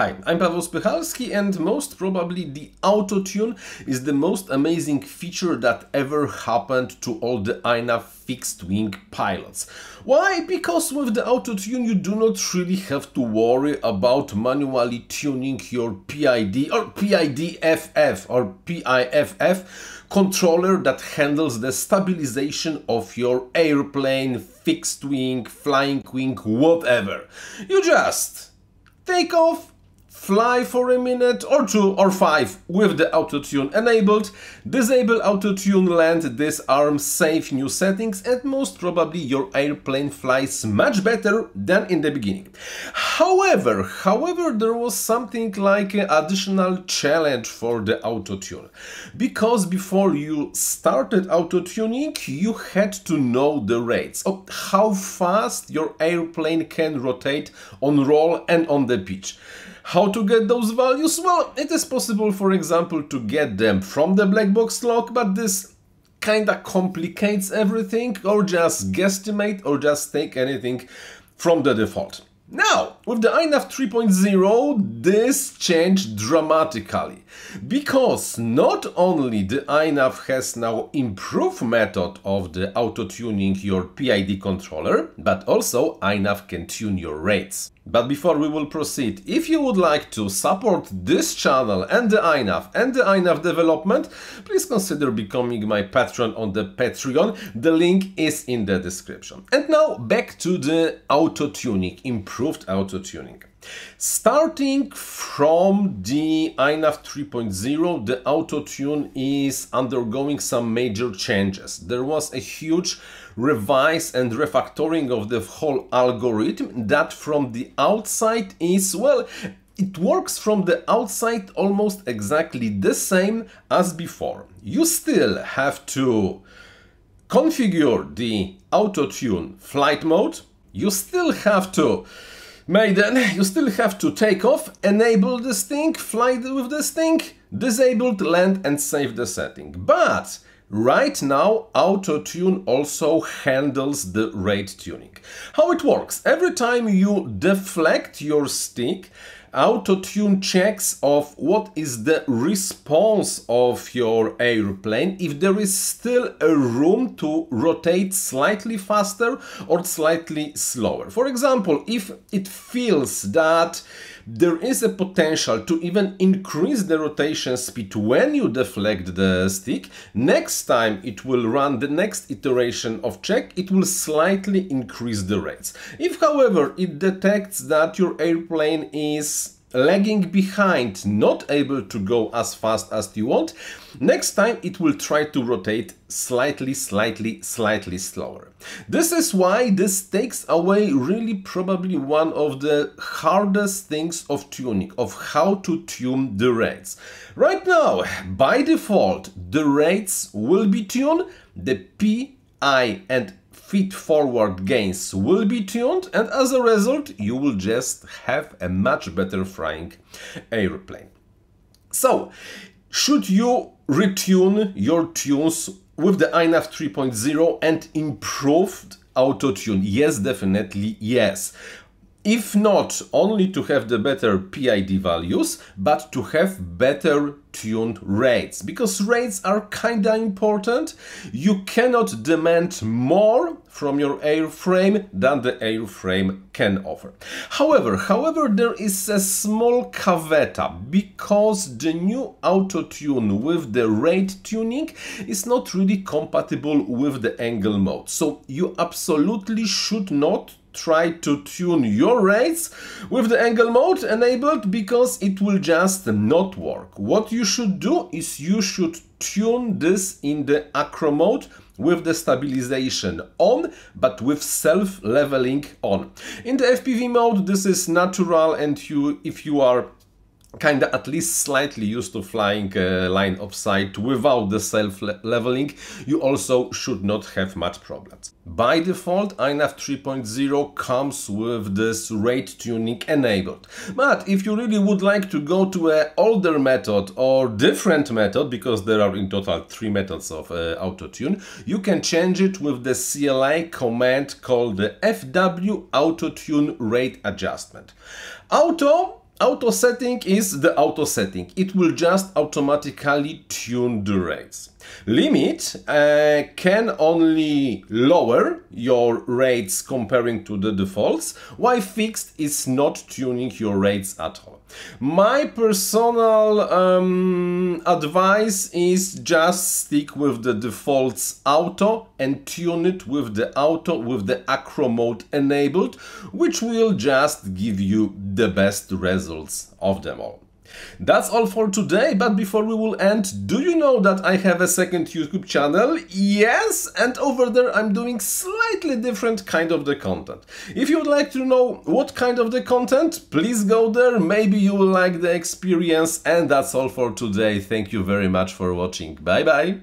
Hi, I'm Paweł Spychalski and most probably the auto-tune is the most amazing feature that ever happened to all the INAV fixed-wing pilots. Why? Because with the auto-tune you do not really have to worry about manually tuning your PID or PIDFF or PIFF controller that handles the stabilization of your airplane, fixed wing, flying wing, whatever. You just take off, fly for a minute or two or five with the autotune enabled, disable autotune, land, disarm, save new settings and most probably your airplane flies much better than in the beginning. However, however, there was something like an additional challenge for the autotune. Because before you started autotuning, you had to know the rates of how fast your airplane can rotate on roll and on the pitch. How to get those values? Well, it is possible, for example, to get them from the black box log, but this kinda complicates everything, or just guesstimate, or just take anything from the default. Now, with the INAV 3.0, this changed dramatically, because not only the INAV has now improved method of the auto-tuning your PID controller, but also INAV can tune your rates. But before we will proceed, if you would like to support this channel and the INAV and the INAV development, please consider becoming my patron on the Patreon. The link is in the description. And now back to the auto-tuning, improved auto-tuning. Starting from the INAV 3.0, the auto-tune is undergoing some major changes. There was a huge revise and refactoring of the whole algorithm that from the outside is, well, it works from the outside almost exactly the same as before. You still have to configure the auto-tune flight mode. You still have to Maiden, you still have to take off, enable this thing, fly with this thing, disabled, land and save the setting. But Right now, auto-tune also handles the rate tuning. How it works? Every time you deflect your stick, auto-tune checks of what is the response of your airplane if there is still a room to rotate slightly faster or slightly slower. For example, if it feels that there is a potential to even increase the rotation speed when you deflect the stick, next time it will run the next iteration of check, it will slightly increase the rates. If however it detects that your airplane is lagging behind, not able to go as fast as you want, next time it will try to rotate slightly, slightly, slightly slower. This is why this takes away really probably one of the hardest things of tuning, of how to tune the rates. Right now, by default, the rates will be tuned, the P, I and feed forward gains will be tuned and as a result you will just have a much better flying airplane. So, should you retune your tunes with the INAV 3.0 and improved auto-tune? Yes, definitely yes if not only to have the better PID values, but to have better tuned rates. Because rates are kinda important. You cannot demand more from your airframe than the airframe can offer. However, however, there is a small caveat because the new auto tune with the rate tuning is not really compatible with the angle mode. So you absolutely should not try to tune your rates with the angle mode enabled because it will just not work. What you should do is you should tune this in the acro mode with the stabilization on, but with self-leveling on. In the FPV mode, this is natural and you, if you are kinda at least slightly used to flying uh, line of sight without the self-leveling, you also should not have much problems. By default, INAV 3.0 comes with this rate tuning enabled. But if you really would like to go to an older method or different method, because there are in total three methods of uh, auto-tune, you can change it with the CLI command called the FW Auto-Tune Rate Adjustment. Auto Auto setting is the auto setting. It will just automatically tune the rates. Limit uh, can only lower your rates comparing to the defaults, while fixed is not tuning your rates at all. My personal um, advice is just stick with the defaults auto and tune it with the auto with the acro mode enabled, which will just give you the best results of them all. That's all for today, but before we will end, do you know that I have a second YouTube channel? Yes, and over there I'm doing slightly different kind of the content. If you would like to know what kind of the content, please go there, maybe you will like the experience, and that's all for today. Thank you very much for watching. Bye bye!